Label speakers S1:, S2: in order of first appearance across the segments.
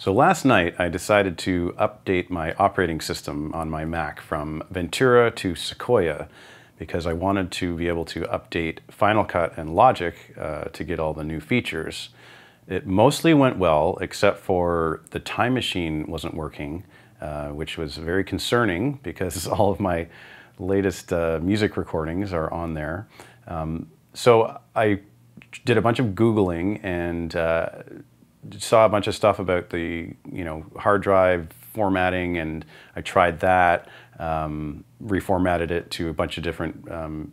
S1: So last night I decided to update my operating system on my Mac from Ventura to Sequoia because I wanted to be able to update Final Cut and Logic uh, to get all the new features. It mostly went well except for the time machine wasn't working, uh, which was very concerning because all of my latest uh, music recordings are on there. Um, so I did a bunch of Googling and uh, saw a bunch of stuff about the you know hard drive formatting, and I tried that, um, reformatted it to a bunch of different um,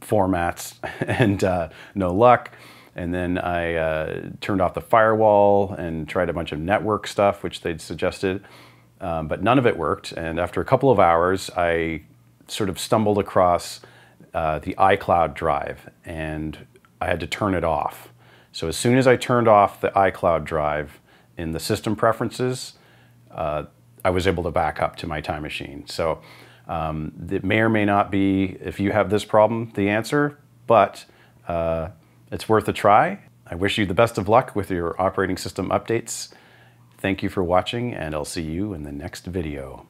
S1: formats, and uh, no luck. And then I uh, turned off the firewall and tried a bunch of network stuff, which they'd suggested, um, but none of it worked. And after a couple of hours, I sort of stumbled across uh, the iCloud drive, and I had to turn it off. So as soon as I turned off the iCloud drive in the system preferences, uh, I was able to back up to my time machine. So um, it may or may not be, if you have this problem, the answer, but uh, it's worth a try. I wish you the best of luck with your operating system updates. Thank you for watching, and I'll see you in the next video.